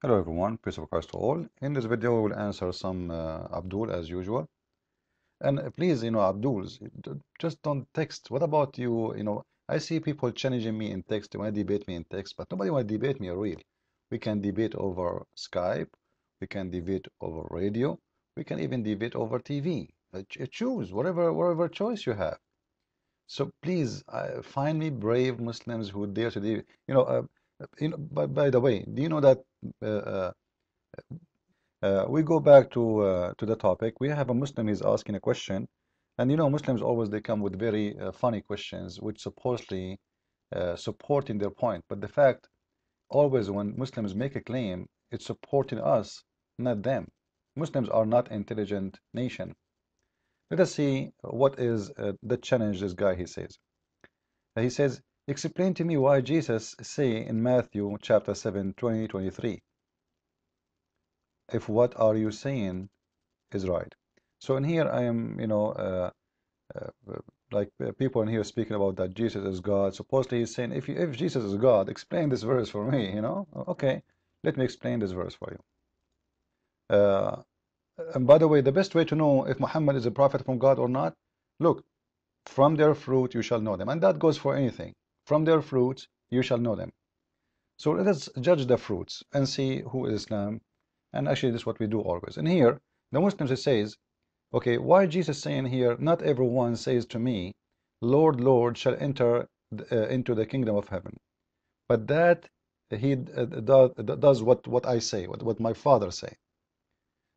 Hello everyone, peace of Christ to all. In this video we will answer some uh, Abdul as usual. And uh, please, you know, Abduls, just don't text. What about you? You know, I see people challenging me in text, they want to debate me in text, but nobody want to debate me real. We can debate over Skype, we can debate over radio, we can even debate over TV. Uh, choose whatever whatever choice you have. So please uh, find me brave Muslims who dare to debate. You know, uh, you know, by, by the way, do you know that uh, uh, uh, we go back to uh, to the topic. We have a Muslim is asking a question, and you know Muslims always they come with very uh, funny questions, which supposedly uh, supporting their point. But the fact, always when Muslims make a claim, it's supporting us, not them. Muslims are not intelligent nation. Let us see what is the challenge. This guy he says. he says Explain to me why Jesus say in Matthew chapter 7, 20, 23, if what are you saying is right. So in here I am, you know, uh, uh, like uh, people in here speaking about that Jesus is God. Supposedly he's saying, if, you, if Jesus is God, explain this verse for me, you know? Okay, let me explain this verse for you. Uh, and by the way, the best way to know if Muhammad is a prophet from God or not, look, from their fruit you shall know them. And that goes for anything. From their fruits you shall know them. So let us judge the fruits and see who is Islam. And actually this is what we do always. And here, the Muslims says, okay, why Jesus saying here, not everyone says to me, Lord, Lord, shall enter uh, into the kingdom of heaven. But that he uh, does, what, what I say, what, what my father say.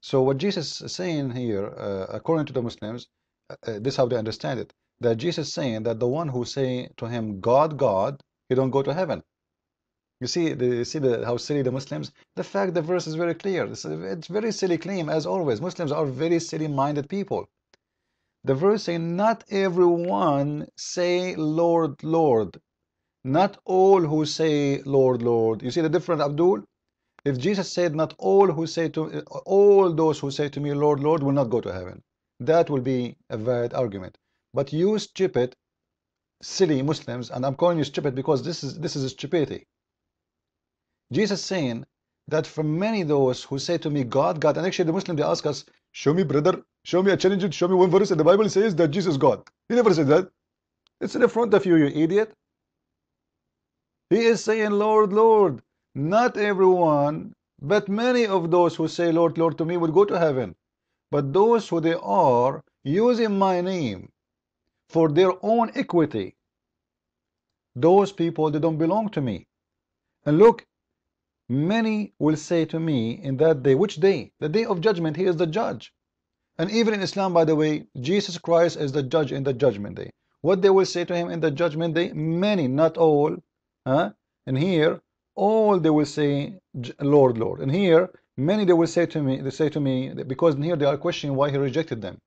So what Jesus is saying here, uh, according to the Muslims, uh, uh, this is how they understand it that Jesus saying that the one who say to him, God, God, he don't go to heaven. You see, the, you see the, how silly the Muslims? The fact the verse is very clear. It's, a, it's very silly claim, as always. Muslims are very silly-minded people. The verse saying, not everyone say, Lord, Lord. Not all who say, Lord, Lord. You see the difference, Abdul? If Jesus said, not all who say to, all those who say to me, Lord, Lord, will not go to heaven. That will be a valid argument. But you stupid, silly Muslims, and I'm calling you stupid because this is this is stupidity. Jesus saying that for many those who say to me, God, God, and actually the Muslim they ask us, show me, brother, show me a challenge, show me one verse in the Bible says that Jesus God. He never said that. It's in the front of you, you idiot. He is saying, Lord, Lord. Not everyone, but many of those who say, Lord, Lord, to me will go to heaven. But those who they are using my name for their own equity. Those people, they don't belong to me. And look, many will say to me in that day, which day? The day of judgment, he is the judge. And even in Islam, by the way, Jesus Christ is the judge in the judgment day. What they will say to him in the judgment day? Many, not all. Huh? And here, all they will say, Lord, Lord. And here, many they will say to me, they say to me, because here they are questioning why he rejected them.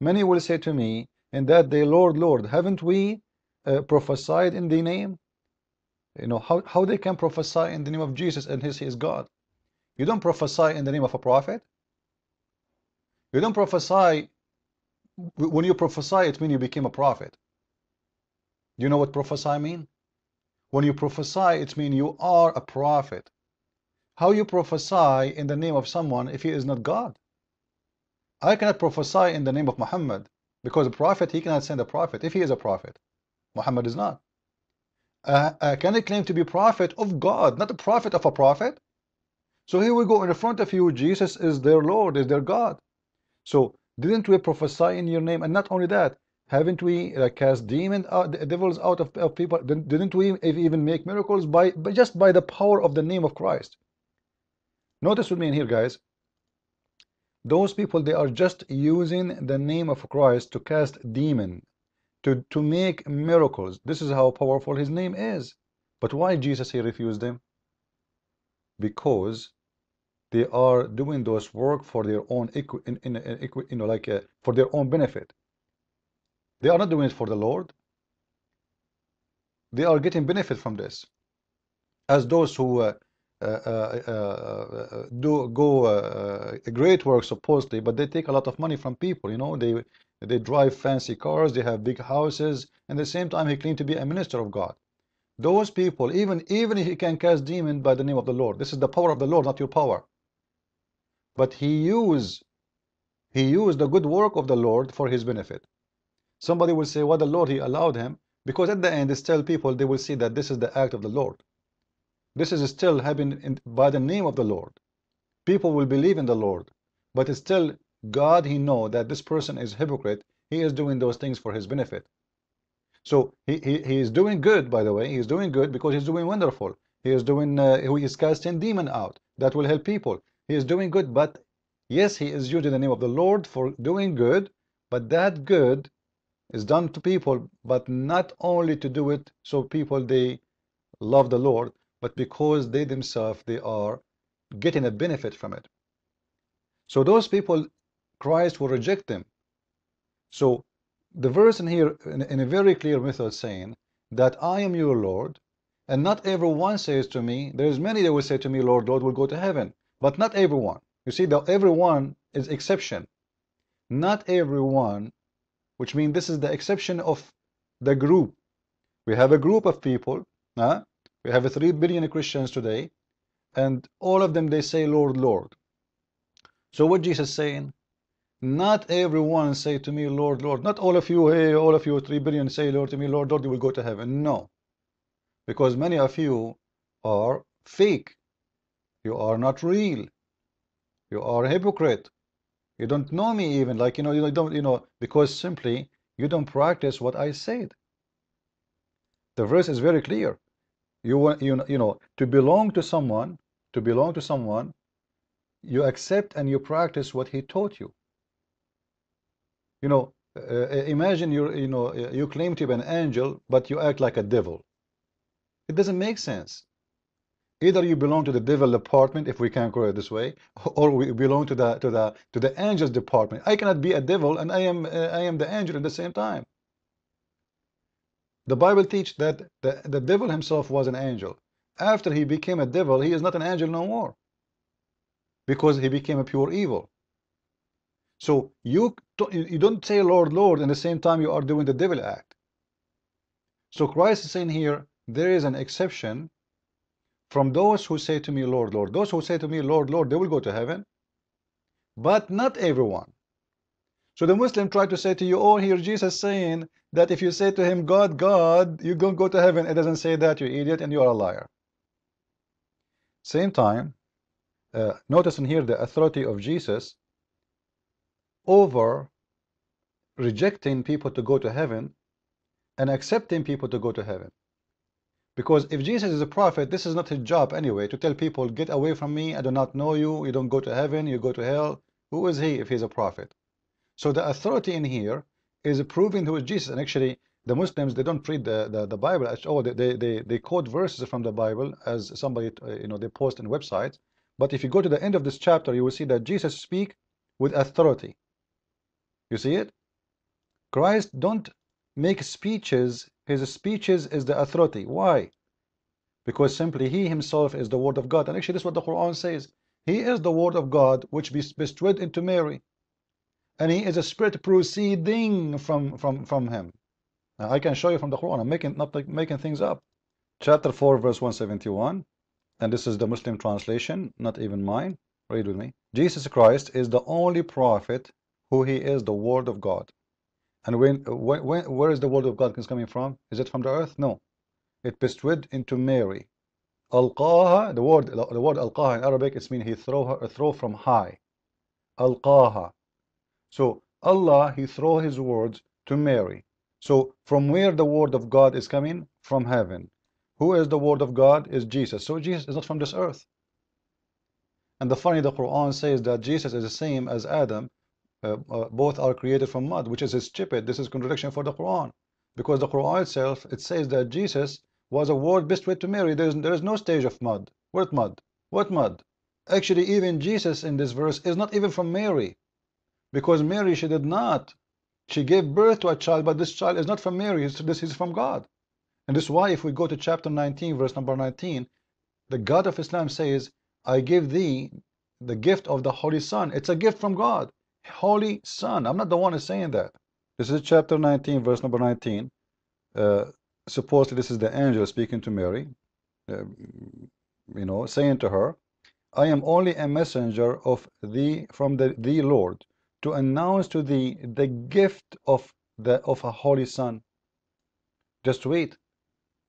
Many will say to me, in that day, Lord, Lord, haven't we uh, prophesied in the name? You know, how, how they can prophesy in the name of Jesus and his, his God. You don't prophesy in the name of a prophet. You don't prophesy, when you prophesy, it means you became a prophet. Do you know what prophesy mean? When you prophesy, it means you are a prophet. How you prophesy in the name of someone if he is not God? I cannot prophesy in the name of Muhammad because a prophet, he cannot send a prophet if he is a prophet. Muhammad is not. Uh, uh, can he claim to be prophet of God, not a prophet of a prophet? So here we go in the front of you, Jesus is their Lord, is their God. So didn't we prophesy in your name? And not only that, haven't we uh, cast demons out, devils out of, of people? Didn't we even make miracles by, by just by the power of the name of Christ? Notice with me in here, guys. Those people, they are just using the name of Christ to cast demon, to, to make miracles. This is how powerful his name is. But why Jesus he refused them? Because they are doing those work for their own in, in, in, you know like uh, for their own benefit. They are not doing it for the Lord. They are getting benefit from this. As those who uh, Uh, uh, uh, do go great work supposedly, but they take a lot of money from people. You know, they they drive fancy cars, they have big houses, and at the same time he claimed to be a minister of God. those people, even even if he can cast demon by the name of the Lord, this is the power of the Lord, not your power. But he used he used the good work of the Lord for his benefit. Somebody will say, "What well, the Lord he allowed him," because at the end, still people they will see that this is the act of the Lord. This is still happening by the name of the Lord. People will believe in the Lord, but still God he know that this person is hypocrite. He is doing those things for his benefit. So he, he, he is doing good, by the way. He is doing good because he's doing wonderful. He is doing, uh, he is casting demon out. That will help people. He is doing good, but yes, he is using the name of the Lord for doing good, but that good is done to people, but not only to do it so people they love the Lord, but because they themselves they are getting a benefit from it. So those people, Christ will reject them. So the verse in here in, in, a very clear method saying that I am your Lord and not everyone says to me there's many that will say to me Lord Lord will go to heaven but not everyone you see that everyone is exception not everyone which means this is the exception of the group we have a group of people huh? We have a 3 billion Christians today and all of them they say Lord Lord so what Jesus saying not everyone say to me, Lord, Lord. Not all of you, hey, all of you, three billion say, Lord, to me, Lord, Lord, you will go to heaven. No. Because many of you are fake. You are not real. You are a hypocrite. You don't know me even. Like, you know, you don't, you know, because simply you don't practice what I said. The verse is very clear. You want, you know, you know, to belong to someone, to belong to someone, you accept and you practice what he taught you. You know uh, uh, imagine you you know uh, you claim to be an angel but you act like a devil. It doesn't make sense. Either you belong to the devil department if we can call it this way or we belong to the to the to the angels department. I cannot be a devil and I am uh, I am the angel at the same time the Bible teaches that the, the devil himself was an angel after he became a devil he is not an angel no more because he became a pure evil so you you don't say Lord, Lord, and the same time you are doing the devil act. So Christ is saying here, there is an exception from those who say to me, Lord, Lord. Those who say to me, Lord, Lord, they will go to heaven. But not everyone. So the Muslim try to say to you, oh, here Jesus saying that if you say to him, God, God, you're going to go to heaven. It doesn't say that, you idiot, and you are a liar. Same time, uh, notice in here the authority of Jesus over rejecting people to go to heaven and accepting people to go to heaven. Because if Jesus is a prophet, this is not his job anyway, to tell people, get away from me, I do not know you, you don't go to heaven, you go to hell. Who is he if he's a prophet? So the authority in here is proving who is Jesus. And actually, the Muslims, they don't read the, the, the Bible. Oh, they, they, they quote verses from the Bible as somebody, uh, you know, they post in websites. But if you go to the end of this chapter, you will see that Jesus speak with authority. You see it? Christ don't make speeches. His speeches is the authority. Why? Because simply he himself is the word of God. And actually this is what the Quran says. He is the word of God which be bestowed into Mary. And he is a spirit proceeding from, from, from him. Now, I can show you from the Quran. I'm making, not like making things up. Chapter 4, verse 171. And this is the Muslim translation, not even mine. Read with me. Jesus Christ is the only prophet who he is the word of God and when, when, where is the word of God coming from is it from the earth no it bestowed into Mary alqaha the word the word alqaha in Arabic it means he throw her throw from high alqaha so Allah he throw his words to Mary so from where the word of God is coming from heaven who is the word of God is Jesus so Jesus is not from this earth and the funny the Quran says that Jesus is the same as Adam uh, uh, both are created from mud, which is stupid. This is contradiction for the Quran. Because the Quran itself, it says that Jesus was a word bestowed to Mary. There is, there is no stage of mud. What mud? What mud? Actually, even Jesus in this verse is not even from Mary. Because Mary, she did not. She gave birth to a child, but this child is not from Mary. This is from God. And this is why if we go to chapter 19, verse number 19, the God of Islam says, I give thee the gift of the Holy Son. It's a gift from God. Holy Son. I'm not the one who's saying that. This is chapter 19, verse number 19. Uh, supposedly this is the angel speaking to Mary, uh, you know, saying to her, I am only a messenger of thee from the, the Lord to announce to thee the gift of the of a holy son. Just wait.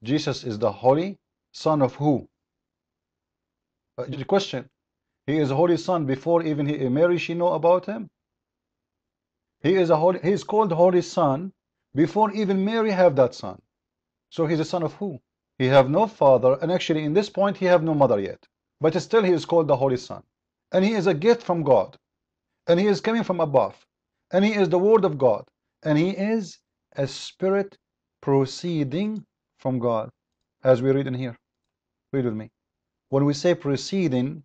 Jesus is the holy son of who? Uh, the question. He is a holy son before even he, Mary she know about him. He is a holy he is called holy son before even Mary have that son. So he's a son of who? He have no father and actually in this point he have no mother yet. But still he is called the holy son. And he is a gift from God. And he is coming from above. And he is the word of God. And he is a spirit proceeding from God. As we read in here. Read with me. When we say proceeding,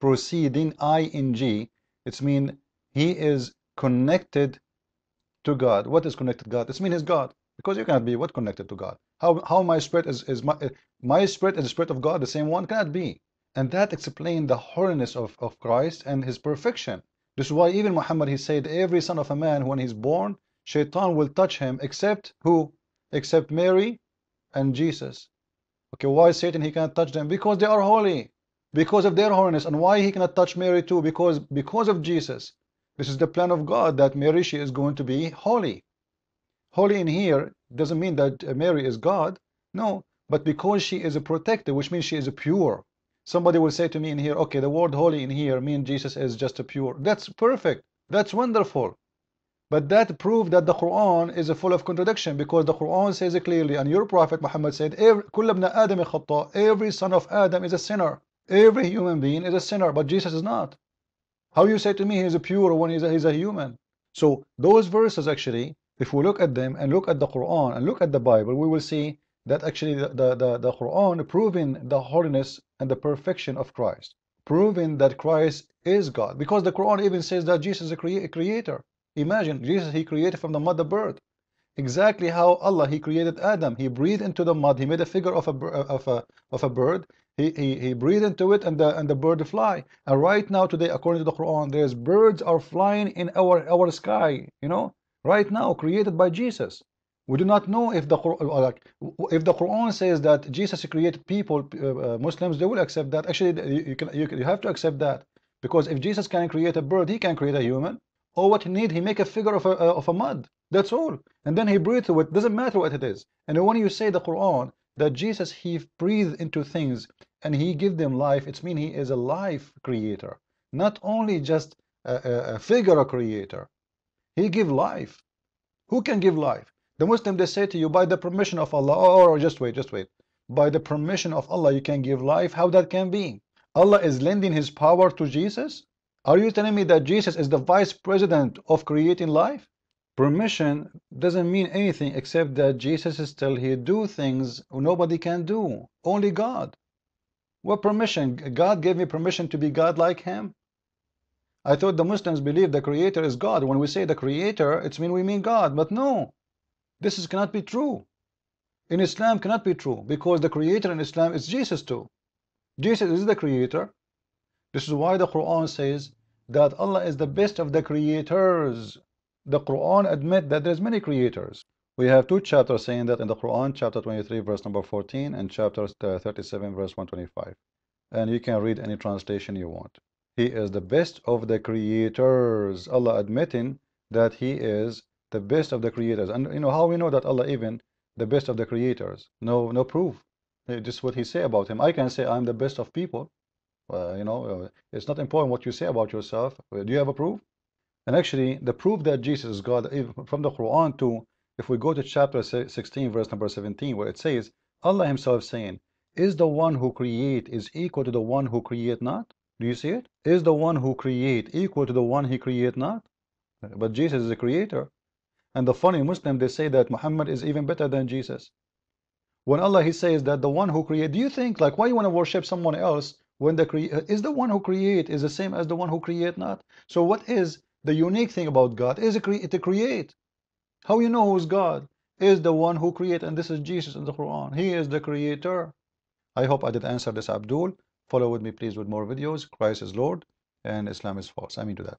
proceeding, ing, it's mean he is connected to God. What is connected to God? Mean he's God. Because you cannot be what connected to God. How how my spirit is, is my my spirit is the spirit of God, the same one cannot be. And that explains the holiness of, of Christ and his perfection. This is why even Muhammad he said every son of a man when he's born, shaitan will touch him except who? Except Mary and Jesus. Okay, why Satan he cannot touch them? Because they are holy. Because of their holiness. And why he cannot touch Mary too? Because because of Jesus. This is the plan of God that Mary she is going to be holy. Holy in here doesn't mean that uh, Mary is God. No, but because she is a protector, which means she is a pure. Somebody will say to me in here, okay, the word holy in here means Jesus is just a pure. That's perfect. That's wonderful. But that proves that the Quran is full of contradiction because the Quran says it clearly, and your Prophet Muhammad said, every son of Adam is a sinner. Every human being is a sinner, but Jesus is not. How you say to me he is a pure when he's a, he's a human? So those verses actually, if we look at them and look at the Quran and look at the Bible, we will see that actually the, the, the, Quran proving the holiness and the perfection of Christ, proving that Christ is God. Because the Quran even says that Jesus is a, crea creator. Imagine, Jesus, he created from the mud the bird. Exactly how Allah, he created Adam. He breathed into the mud. He made a figure of a, of a, of a bird. He, he, he breathed into it and the, and the bird fly. And right now, today, according to the Quran, there's birds are flying in our, our sky, you know, right now, created by Jesus. We do not know if the like if the Quran says that Jesus created people, uh, uh, Muslims they will accept that. Actually, you can you, you have to accept that because if Jesus can create a bird, he can create a human. Or what he need, he make a figure of a uh, of a mud. That's all, and then he breathed to it. Doesn't matter what it is. And when you say the Quran that Jesus he breathed into things and he give them life, it's mean he is a life creator, not only just a, a, a figure creator. He give life. Who can give life? The Muslim they say to you by the permission of Allah or oh, just wait just wait. By the permission of Allah you can give life. How that can be? Allah is lending his power to Jesus? Are you telling me that Jesus is the vice president of creating life? Permission doesn't mean anything except that Jesus is still here do things nobody can do only God. What permission? God gave me permission to be God like him? I thought the Muslims believe the creator is God. When we say the creator it's mean we mean God but no this is, cannot be true. In Islam cannot be true because the creator in Islam is Jesus too. Jesus is the creator. This is why the Quran says that Allah is the best of the creators. The Quran admit that there's many creators. We have two chapters saying that in the Quran, chapter 23, verse number 14, and chapter uh, 37, verse 125. And you can read any translation you want. He is the best of the creators. Allah admitting that He is the best of the creators. And you know how we know that Allah even the best of the creators? No, no proof. Just what He say about Him. I can say I'm the best of people. Uh, you know, uh, it's not important what you say about yourself. Uh, do you have a proof? And actually, the proof that Jesus is God from the Quran to, if we go to chapter 16, verse number 17, where it says, Allah Himself saying, is the one who create is equal to the one who create not? Do you see it? Is the one who create equal to the one he create not? But Jesus is the creator. And the funny Muslim, they say that Muhammad is even better than Jesus. When Allah He says that the one who create, do you think like why you want to worship someone else when the create is the one who create is the same as the one who create not? So what is the unique thing about God? Is it to create? How you know who's God? Is the one who create, and this is Jesus in the Quran. He is the creator. I hope I did answer this, Abdul. Follow with me, please, with more videos. Christ is Lord, and Islam is false. I mean to that.